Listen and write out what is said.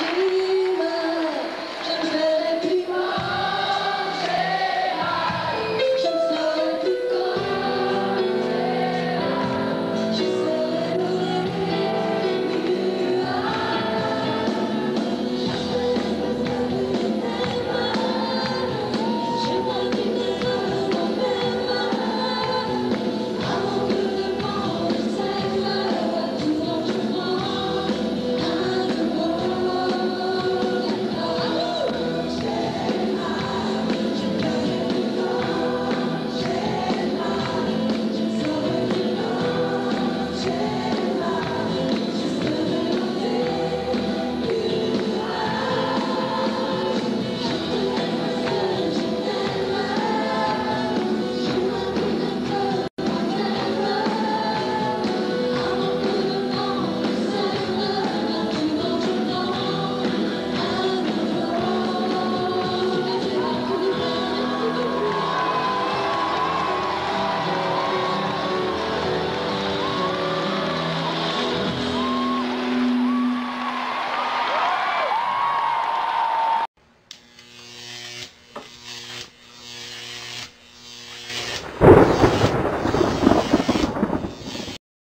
She